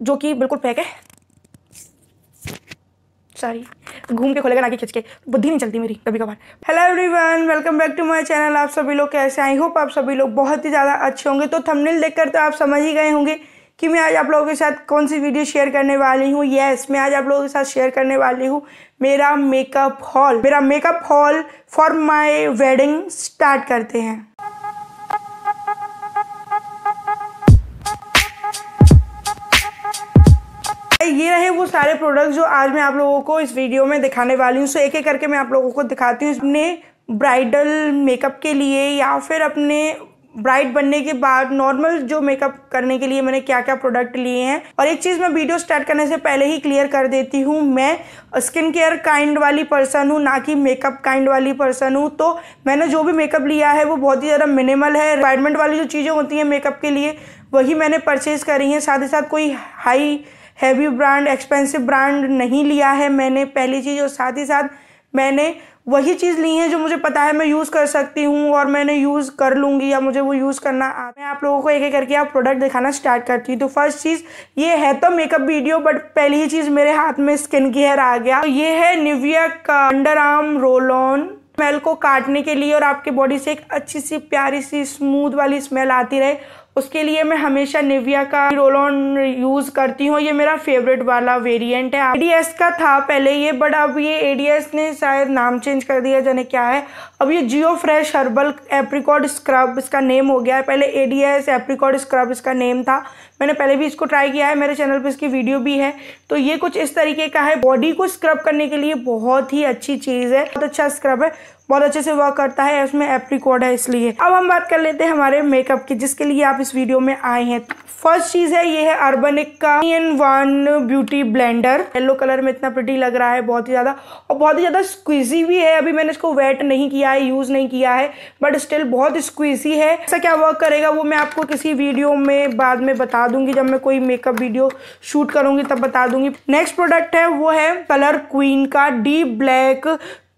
जो कि बिल्कुल पैक है। सॉरी घूम के खोलेगा ना कि खिंच के। बुद्धि नहीं चलती मेरी कभी कभार। Hello everyone welcome back to my channel आप सभी लोग कैसे आई होप आप सभी लोग बहुत ही ज़्यादा अच्छे होंगे। तो थंबनेल देखकर तो आप समझ ही गए होंगे कि मैं आज आप लोगों के साथ कौन सी वीडियो शेयर करने वाली हूँ। यस मैं आज आप लोगों के साथ शेयर करने वाली हूँ मेरा मेकअप हॉल मेरा makeup haul for my wedding start करते हैं। ये रहे वो सारे प्रोडक्ट्स जो आज मैं आप लोगों को इस वीडियो में दिखाने वाली हूँ। सो एक एक करके मैं आप लोगों को दिखाती हूँ अपने ब्राइडल मेकअप के लिए या फिर अपने ब्राइट बनने के बाद नॉर्मल जो मेकअप करने के लिए मैंने क्या क्या प्रोडक्ट लिए हैं। और एक चीज़ मैं वीडियो स्टार्ट करने से पहले ही क्लियर कर देती हूँ। मैं स्किन केयर काइंड वाली पर्सन हूँ, ना कि मेकअप काइंड वाली पर्सन हूँ। तो मैंने जो भी मेकअप लिया है वो बहुत ही ज़्यादा मिनिमल है। रिक्वायरमेंट वाली जो चीज़ें होती हैं मेकअप के लिए, वही मैंने परचेज़ करी हैं। साथ ही साथ कोई high heavy brand, expensive brand नहीं लिया है मैंने पहली चीज़ और साथ ही साथ मैंने वही चीज़ ली है जो मुझे पता है मैं यूज़ कर सकती हूँ और मैंने यूज़ कर लूँगी या मुझे वो यूज़ करना आ मैं आप लोगों को एक एक करके आप प्रोडक्ट दिखाना स्टार्ट करती हूँ। तो फ़र्स्ट चीज़ ये है तो मेकअप वीडियो बट पहली ही चीज़ मेरे हाथ में स्किन केयर आ गया। तो ये है निविया का underarm roll on smell को काटने के लिए और आपके बॉडी से एक अच्छी सी, प्यारी सी स्मूथ वाली स्मेल आती रहे। उसके लिए मैं हमेशा निविया का रोल ऑन यूज़ करती हूँ। ये मेरा फेवरेट वाला वेरिएंट है। एडीएस का था पहले ये बट अब ये एडीएस ने शायद नाम चेंज कर दिया, जाने क्या है। अब ये जियो फ्रेश हर्बल एप्रिकॉड स्क्रब इसका नेम हो गया है। पहले एडीएस एप्रिकॉड स्क्रब इसका नेम था। मैंने पहले भी इसको ट्राई किया है, मेरे चैनल पे इसकी वीडियो भी है। तो ये कुछ इस तरीके का है। बॉडी को स्क्रब करने के लिए बहुत ही अच्छी चीज़ है। बहुत अच्छा स्क्रब है। बहुत अच्छे से वर्क करता है। इसमें एप्रीकोड है इसलिए। अब हम बात कर लेते हैं हमारे मेकअप की, जिसके लिए आप इस वीडियो में आए हैं। फ़र्स्ट चीज़ है, ये है अर्बनिक का in one beauty blender yellow colour में इतना प्रिटी लग रहा है, बहुत ही ज़्यादा। और बहुत ही ज़्यादा स्क्वीजी भी है। अभी मैंने इसको वेट नहीं किया है यूज़ नहीं किया है बट स्टिल बहुत स्क्वीजी है। ऐसा क्या वर्क करेगा, वो मैं आपको किसी वीडियो में बाद में बता दूँगी। जब मैं कोई मेकअप वीडियो शूट करूँगी, तब बता दूँगी। नेक्स्ट प्रोडक्ट है, वो है कलर क्वीन का deep black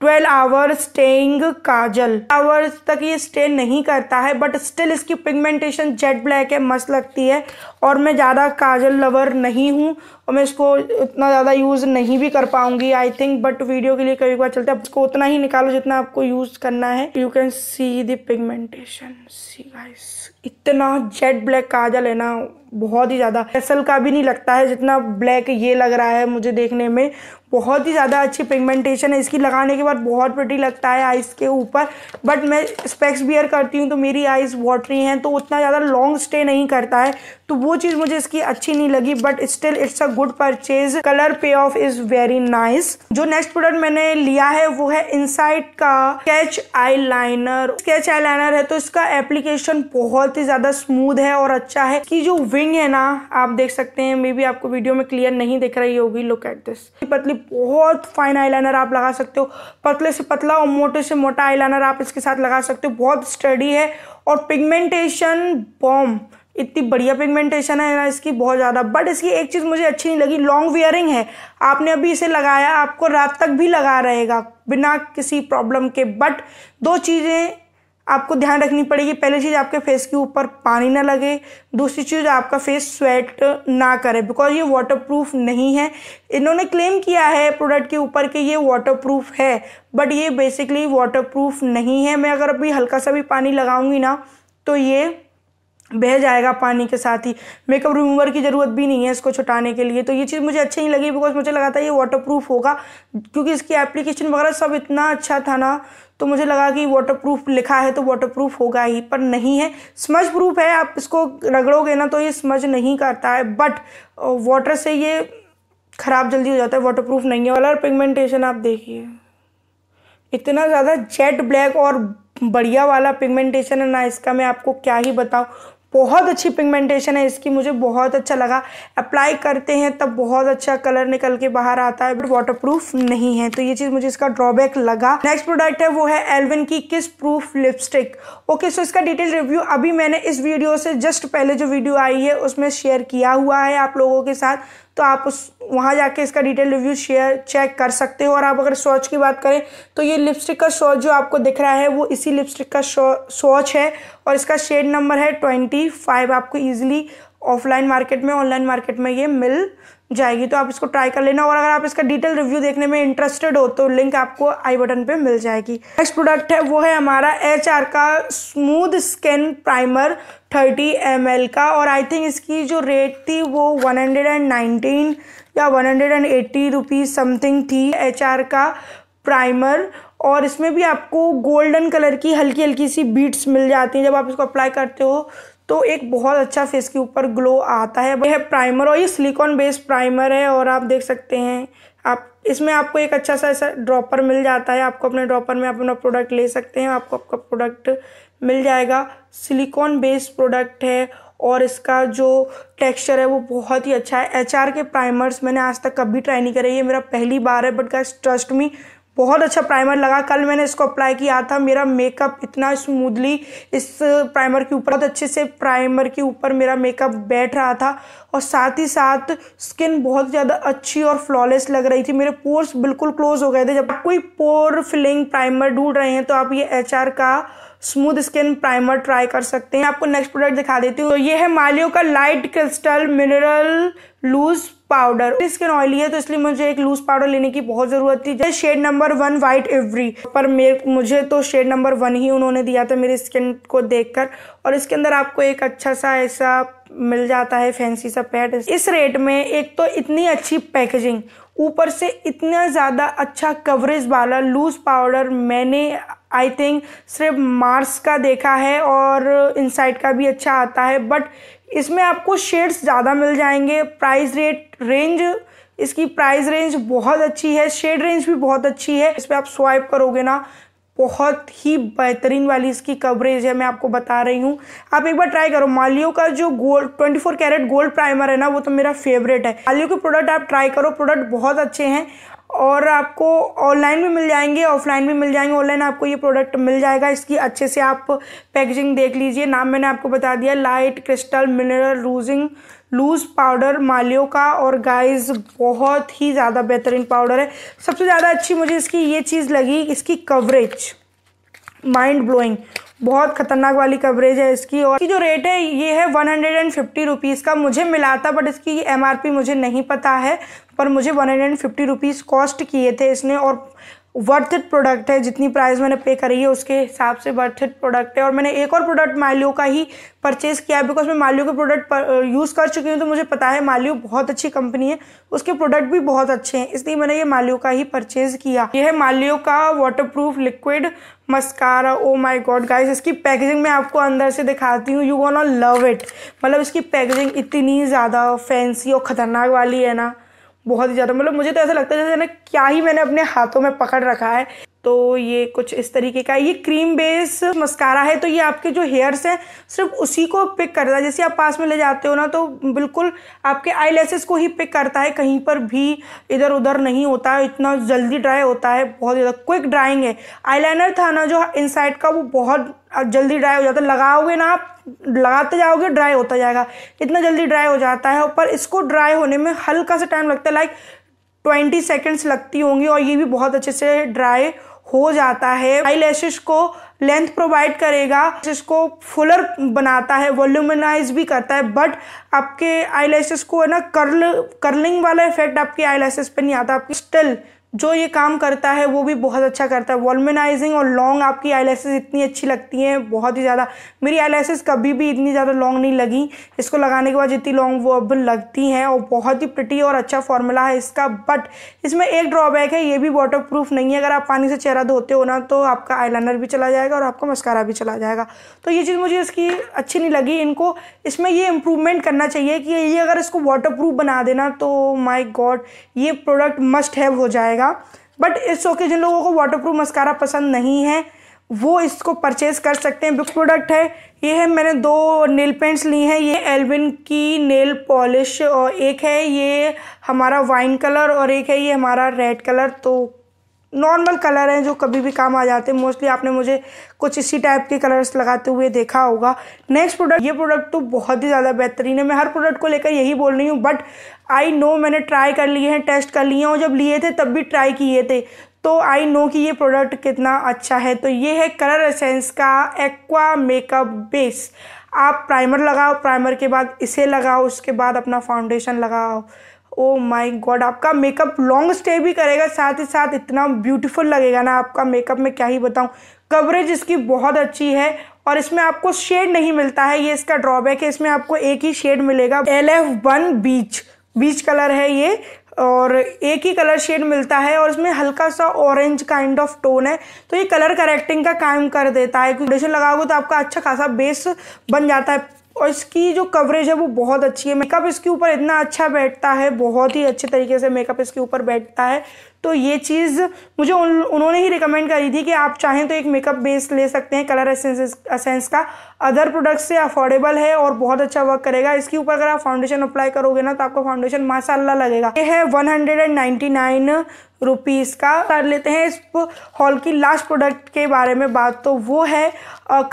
twelve hour staying kajal. Hours तक ये स्टे नहीं करता है बट स्टिल इसकी पिगमेंटेशन जेट ब्लैक है, मस्त लगती है। और मैं ज़्यादा काजल लवर नहीं हूँ और मैं इसको इतना ज़्यादा यूज़ नहीं भी कर पाऊँगी आई थिंक बट वीडियो के लिए कभी बार चलते है। इसको उतना ही निकालो जितना आपको यूज़ करना है। You can see the pigmentation see guys इतना जेट ब्लैक काजल है ना, बहुत ही ज़्यादा। असल का भी नहीं लगता है जितना ब्लैक ये लग रहा है मुझे देखने में। बहुत ही ज़्यादा अच्छी पिगमेंटेशन है। इसकी लगाने के बाद बहुत प्रिटी लगता है आइस के ऊपर। बट मैं स्पेक्स बियर करती हूँ तो मेरी आइस वाटरी हैं तो उतना ज़्यादा लॉन्ग स्टे नहीं करता है। तो वो चीज़ मुझे इसकी अच्छी नहीं लगी but still it's a good purchase colour pay off is very nice जो नेक्स्ट प्रोडक्ट मैंने लिया है, वो है इनसाइड का sketch eyeliner sketch eyeliner है तो इसका एप्लीकेशन बहुत ही ज़्यादा स्मूथ है और अच्छा है कि जो विंग है ना, आप देख सकते हैं मे बी आपको वीडियो में क्लियर नहीं दिख रही होगी. लुक एट दिस पतली बहुत फाइन आईलाइनर आप लगा सकते हो. पतले से पतला और मोटे से मोटा आईलाइनर आप इसके साथ लगा सकते हो. बहुत स्टडी है और पिगमेंटेशन बॉम इतनी बढ़िया पिगमेंटेशन है ना इसकी, बहुत ज़्यादा। बट इसकी एक चीज़ मुझे अच्छी नहीं लगी लॉन्ग वियरिंग है। आपने अभी इसे लगाया, आपको रात तक भी लगा रहेगा, बिना किसी प्रॉब्लम के। बट दो चीज़ें आपको ध्यान रखनी पड़ेगी। पहली चीज़ आपके फेस के ऊपर पानी ना लगे, दूसरी चीज़ आपका फेस स्वेट ना करे बिकॉज़ ये वाटर नहीं है। इन्होंने क्लेम किया है प्रोडक्ट के ऊपर कि ये वाटर है बट ये बेसिकली वाटर नहीं है। मैं अगर अभी हल्का सा भी पानी लगाऊँगी ना तो ये बह जाएगा पानी के साथ ही। मेकअप रिमूवर की ज़रूरत भी नहीं है इसको छुटाने के लिए। तो ये चीज़ मुझे अच्छी नहीं लगी बिकॉज़ मुझे लगा था ये वाटर प्रूफ होगा, क्योंकि इसकी एप्लीकेशन वगैरह सब इतना अच्छा था ना तो मुझे लगा कि वाटर प्रूफ लिखा है तो वाटर प्रूफ होगा ही, पर नहीं है। स्मज प्रूफ है, आप इसको रगड़ोगे ना तो ये स्मज नहीं करता है बट वाटर से ये ख़राब जल्दी हो जाता है वाटर प्रूफ नहीं है। कलर पिगमेंटेशन आप देखिए। इतना ज़्यादा जेट ब्लैक और बढ़िया वाला पिगमेंटेशन है ना, इसका मैं आपको क्या ही बताऊँ। बहुत अच्छी पिगमेंटेशन है, इसकी मुझे बहुत अच्छा लगा। अप्लाई करते हैं, तब बहुत अच्छा कलर निकल के बाहर आता है बट वाटर प्रूफ नहीं है। तो ये चीज़ मुझे इसका ड्रॉबैक लगा। नेक्स्ट प्रोडक्ट है, वो है एल्विन की किस प्रूफ लिपस्टिक ओके सो इसका डिटेल रिव्यू अभी मैंने इस वीडियो से जस्ट पहले जो वीडियो आई है, उसमें शेयर किया हुआ है आप लोगों के साथ। तो आप उस, वहाँ जाके इसका डिटेल रिव्यू शेयर चेक कर सकते हो। और आप अगर स्वॉच की बात करें तो ये लिपस्टिक का स्वॉच जो आपको दिख रहा है, वो इसी लिपस्टिक का स्वॉच है। और इसका शेड नंबर है ट्वेंटी फाइव आपको ईजिली ऑफलाइन मार्केट में ऑनलाइन मार्केट में ये मिल जाएगी तो आप इसको ट्राई कर लेना। और अगर आप इसका डिटेल रिव्यू देखने में इंटरेस्टेड हो तो लिंक आपको आई बटन पे मिल जाएगी। नेक्स्ट प्रोडक्ट है, वो है हमारा एच आर का स्मूथ स्किन प्राइमर 30 एम का। और आई थिंक इसकी जो रेट थी, वो 119 या 180 रुपीज़ समथिंग थी एच आर का प्राइमर और इसमें भी आपको गोल्डन कलर की हल्की हल्की सी बीट्स मिल जाती हैं। जब आप इसको अप्लाई करते हो तो एक बहुत अच्छा फेस के ऊपर ग्लो आता है। यह प्राइमर और ये सिलिकॉन बेस्ड प्राइमर है और आप देख सकते हैं, आप, इसमें आपको एक अच्छा सा ऐसा ड्रॉपर मिल जाता है। आपको अपने ड्रॉपर में आप अपना प्रोडक्ट ले सकते हैं, आपको आपका प्रोडक्ट मिल जाएगा। सिलिकॉन बेस्ड प्रोडक्ट है और इसका जो टेक्सचर है वो बहुत ही अच्छा है। एचआर के प्राइमर्स मैंने आज तक कभी ट्राई नहीं करे, ये मेरा पहली बार है बट गाइस ट्रस्ट मी बहुत अच्छा प्राइमर लगा। कल मैंने इसको अप्लाई किया था। मेरा मेकअप इतना स्मूदली इस प्राइमर के ऊपर, बहुत अच्छे से प्राइमर के ऊपर मेरा मेकअप बैठ रहा था। और साथ ही साथ स्किन बहुत ज़्यादा अच्छी और फ्लॉलेस लग रही थी। मेरे पोर्स बिल्कुल क्लोज हो गए थे। जब कोई पोर फिलिंग प्राइमर ढूंढ रहे हैं तो आप ये एचआर का स्मूथ स्किन प्राइमर ट्राई कर सकते हैं। आपको नेक्स्ट प्रोडक्ट दिखा देती हूँ। तो ये है मालियो का light crystal mineral loose powder skin oily है तो इसलिए मुझे एक लूज पाउडर लेने की बहुत ज़रूरत थी। जैसे shade number one white ivory पर मेरे मुझे तो शेड नंबर वन ही उन्होंने दिया था मेरी स्किन को देखकर। और इसके अंदर आपको एक अच्छा सा ऐसा मिल जाता है फैंसी सा पैड इस रेट में एक तो इतनी अच्छी पैकेजिंग ऊपर से इतना ज़्यादा अच्छा कवरेज वाला लूज पाउडर मैंने आई थिंक सिर्फ़ मार्स का देखा है और इनसाइड का भी अच्छा आता है बट इसमें आपको शेड्स ज़्यादा मिल जाएँगे। प्राइस रेट रेंज इसकी प्राइस रेंज बहुत अच्छी है। शेड रेंज भी बहुत अच्छी है। इस पर आप स्वाइप करोगे ना, बहुत ही बेहतरीन वाली इसकी कवरेज है, मैं आपको बता रही हूँ। आप एक बार ट्राई करो। मालियो का जो गोल्ड 24 कैरेट गोल्ड प्राइमर है ना, वो तो मेरा फेवरेट है। मालियो के प्रोडक्ट आप ट्राई करो। प्रोडक्ट बहुत अच्छे हैं। और आपको ऑनलाइन भी मिल जाएँगे ऑफलाइन भी मिल जाएँगे। ऑनलाइन आपको ये प्रोडक्ट मिल जाएगा। इसकी अच्छे से आप पैकेजिंग देख लीजिए। नाम मैंने आपको बता दिया light crystal mineral losing loose powder Maliao का और गाइस बहुत ही ज़्यादा बेहतरीन पाउडर है। सबसे ज़्यादा अच्छी मुझे इसकी ये चीज़ लगी, इसकी कवरेज माइंड ब्लोइंग बहुत खतरनाक वाली कवरेज है इसकी और इसकी जो रेट है, ये है one hundred and fifty rupees का। मुझे मिला था बट इसकी एम आर पी मुझे नहीं पता है, पर मुझे one hundred and fifty rupees cost किए थे इसने और वर्थ इट प्रोडक्ट है, जितनी प्राइस मैंने पे करी है उसके हिसाब से वर्थ इट प्रोडक्ट है। और मैंने एक और प्रोडक्ट मालियो का ही परचेज़ किया है बिकॉज़ मैं मालियो के प्रोडक्ट यूज़ कर चुकी हूँ तो मुझे पता है मालियो बहुत अच्छी कंपनी है, उसके प्रोडक्ट भी बहुत अच्छे हैं, इसलिए मैंने ये मालियो का ही परचेज़ किया। यह है मालियो का waterproof liquid mascara oh my god guys इसकी पैकेजिंग मैं आपको अंदर से दिखाती हूँ यू गोना लव इट मतलब इसकी पैकेजिंग इतनी ज़्यादा फैंसी और ख़तरनाक वाली है ना। बहुत ही ज़्यादा मतलब मुझे तो ऐसा लगता है जैसे ना क्या ही मैंने अपने हाथों में पकड़ रखा है। तो ये कुछ इस तरीके का ये क्रीम बेस मस्कारा है तो ये आपके जो हेयर्स हैं, सिर्फ़ उसी को पिक करता है। जैसे आप पास में ले जाते हो ना तो बिल्कुल आपके आई को ही पिक करता है। कहीं पर भी इधर उधर नहीं होता है इतना जल्दी ड्राई होता है, बहुत ज़्यादा क्विक ड्राइंग है। आई था ना जो इनसाइड का, वो बहुत जल्दी ड्राई हो जाता है। लगाओगे ना आप, लगाते जाओगे ड्राई होता जाएगा। इतना जल्दी ड्राई हो जाता है, पर इसको ड्राई होने में हल्का सा टाइम लगता है लाइक ट्वेंटी सेकेंड्स लगती होंगी, और ये भी बहुत अच्छे से ड्राई हो जाता है। आई को लेंथ प्रोवाइड करेगा। जिसको फुलर बनाता है वॉल्यूमनाइज भी करता है बट आपके आई को है ना कर्ल कर्लिंग वाला इफ़ेक्ट आपके आई पे नहीं आता। आपकी स्टिल जो ये काम करता है, वो भी बहुत अच्छा करता है। वॉलमेनाइजिंग और लॉन्ग आपकी आई इतनी अच्छी लगती हैं, बहुत ही ज़्यादा। मेरी आई कभी भी इतनी ज़्यादा लॉन्ग नहीं लगी। इसको लगाने के बाद जितनी लॉन्ग वो अब लगती हैं, और बहुत ही प्रिटी और अच्छा फॉर्मूला है इसका। बट इसमें एक ड्रॉबैक है, ये भी वाटर प्रूफ नहीं है। अगर आप पानी से चेहरा धोते हो ना तो आपका आई भी चला जाएगा और आपका मस्कारा भी चला जाएगा। तो ये चीज़ मुझे इसकी अच्छी नहीं लगी। इनको, इसमें ये इम्प्रूवमेंट करना चाहिए कि ये अगर इसको वाटर प्रूफ बना देना तो माई गॉड ये प्रोडक्ट मस्ट हैव हो जाएगा। जाएगा। बट इट्स ओके जिन लोगों को वाटर प्रूफ मस्कारा पसंद नहीं है। वो इसको परचेज कर सकते हैं। बिग प्रोडक्ट है। ये है, मैंने दो नेल पेंट्स ली हैं। ये एल्विन की नेल पॉलिश और एक है ये हमारा वाइन कलर और एक है ये हमारा रेड कलर तो नॉर्मल कलर हैं जो कभी भी काम आ जाते हैं। मोस्टली आपने मुझे कुछ इसी टाइप के कलर्स लगाते हुए देखा होगा। नेक्स्ट प्रोडक्ट ये प्रोडक्ट तो बहुत ही ज़्यादा बेहतरीन है। मैं हर प्रोडक्ट को लेकर यही बोल रही हूँ बट आई नो मैंने ट्राई कर लिए हैं टेस्ट कर लिए हैं, और जब लिए थे, तब भी ट्राई किए थे। तो आई नो कि ये प्रोडक्ट कितना अच्छा है। तो ये है कलर एसेंस का एक्वा मेकअप बेस आप प्राइमर लगाओ प्राइमर के बाद इसे लगाओ, उसके बाद अपना फाउंडेशन लगाओ। ओ माय गॉड आपका मेकअप लॉन्ग स्टे भी करेगा, साथ ही साथ इतना ब्यूटीफुल लगेगा ना आपका मेकअप में, क्या ही बताऊँ। कवरेज इसकी बहुत अच्छी है और इसमें आपको शेड नहीं मिलता है, ये इसका ड्रॉबैक है, इसमें आपको एक ही शेड मिलेगा। एल एफ़ वन बीच बीच कलर है ये और एक ही कलर शेड मिलता है और इसमें हल्का सा ऑरेंज काइंड ऑफ़ टोन है तो ये कलर करेक्टिंग का काम कर देता है। फाउंडेशन लगाओगे तो आपका अच्छा खासा बेस बन जाता है। और इसकी जो कवरेज है वो बहुत अच्छी है। मेकअप इसके ऊपर इतना अच्छा बैठता है, बहुत ही अच्छे तरीके से मेकअप इसके ऊपर बैठता है। तो ये चीज़ मुझे उन, उन्होंने ही रिकमेंड करी थी कि आप चाहें तो एक मेकअप बेस ले सकते हैं कलर असेंस का। अदर प्रोडक्ट से अफोर्डेबल है और बहुत अच्छा वर्क करेगा। इसके ऊपर अगर आप फाउंडेशन अप्लाई करोगे ना तो आपका फाउंडेशन माशाला लगेगा। ये है one hundred and ninety nine rupees का। कर लेते हैं इस हॉल की लास्ट प्रोडक्ट के बारे में बात। तो वो है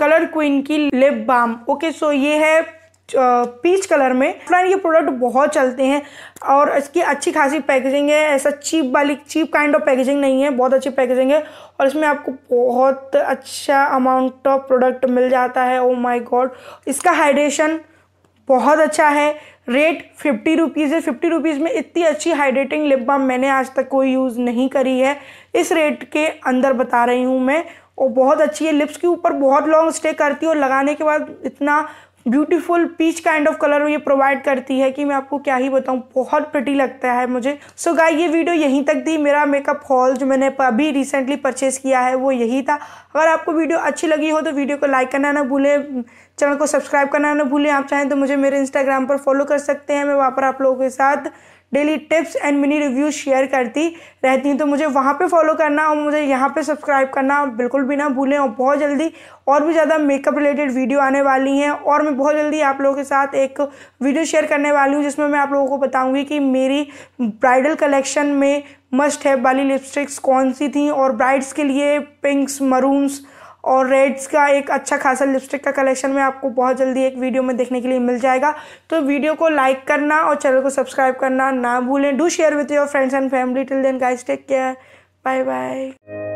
कलर क्वीन की लिप बाम ओके सो ये है पीच कलर में। फ्रेंड ये प्रोडक्ट बहुत चलते हैं और इसकी अच्छी खासी पैकेजिंग है। ऐसा चीप वाली चीप काइंड ऑफ़ पैकेजिंग नहीं है। बहुत अच्छी पैकेजिंग है और इसमें आपको बहुत अच्छा अमाउंट ऑफ़ प्रोडक्ट मिल जाता है। ओ माय गॉड इसका हाइड्रेशन बहुत अच्छा है। रेट फिफ्टी रुपीज़ है। फिफ्टी रुपीज़ में इतनी अच्छी हाइड्रेटिंग लिप बाम मैंने आज तक कोई यूज़ नहीं करी है। इस रेट के अंदर बता रही हूँ मैं। और बहुत अच्छी है। लिप्स के ऊपर बहुत लॉन्ग स्टे करती है और लगाने के बाद इतना beautiful peach kind of colour ये प्रोवाइड करती है कि मैं आपको क्या ही बताऊँ, बहुत प्रटी लगता है मुझे। सो so गाय ये वीडियो यहीं तक दी। मेरा मेकअप हॉल जो मैंने अभी रिसेंटली परचेज किया है, वो यही था। अगर आपको वीडियो अच्छी लगी हो तो वीडियो को लाइक करना ना भूलें। चैनल को सब्सक्राइब करना ना भूलें। आप चाहें तो मुझे मेरे इंस्टाग्राम पर फॉलो कर सकते हैं। मैं वहाँ पर आप लोगों के साथ daily tips and mini reviews share करती रहती हूँ। तो मुझे वहाँ पे फॉलो करना और मुझे यहाँ पे सब्सक्राइब करना बिल्कुल भी ना भूलें और बहुत जल्दी और भी ज़्यादा मेकअप रिलेटेड वीडियो आने वाली हैं और मैं बहुत जल्दी आप लोगों के साथ एक वीडियो शेयर करने वाली हूँ जिसमें मैं आप लोगों को बताऊँगी कि मेरी ब्राइडल कलेक्शन में मस्ट है वाली लिपस्टिक्स कौन सी थी और ब्राइड्स के लिए पिंक्स मरून्स और रेड्स का एक अच्छा खासा लिपस्टिक का कलेक्शन में आपको बहुत जल्दी एक वीडियो में देखने के लिए मिल जाएगा। तो वीडियो को लाइक करना और चैनल को सब्सक्राइब करना ना भूलें। Do share with your friends and family till then guys take care bye bye